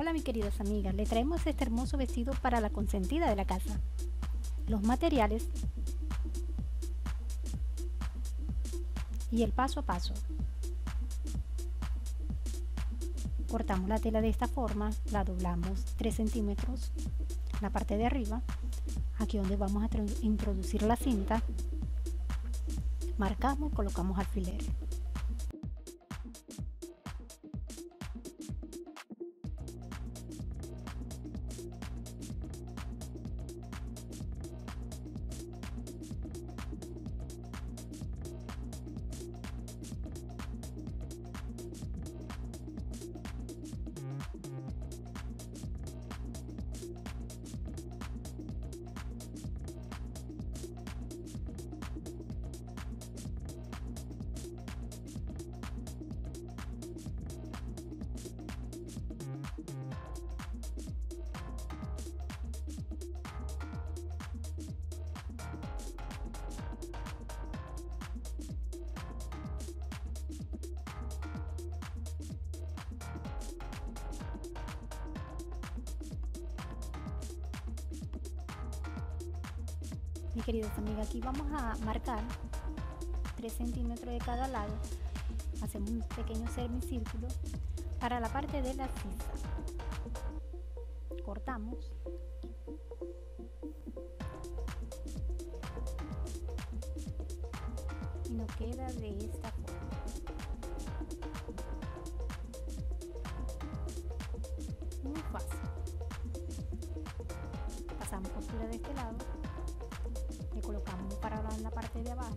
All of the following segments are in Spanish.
Hola mis queridas amigas, le traemos este hermoso vestido para la consentida de la casa. Los materiales y el paso a paso. Cortamos la tela de esta forma, la doblamos 3 centímetros, la parte de arriba, aquí donde vamos a introducir la cinta, marcamos, colocamos alfiler. Mis queridas amigas aquí vamos a marcar 3 centímetros de cada lado. Hacemos un pequeño semicírculo para la parte de la sisa. Cortamos. Y nos queda de esta forma. Muy fácil. Pasamos costura de este lado colocamos un paralelo en la parte de abajo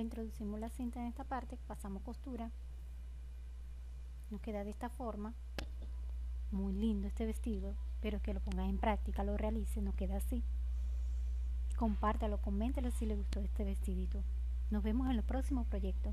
introducimos la cinta en esta parte pasamos costura. Nos queda de esta forma. Muy lindo este vestido pero que lo pongas en práctica lo realice nos queda así. Compártalo coméntelo si le gustó este vestidito. Nos vemos en el próximo proyecto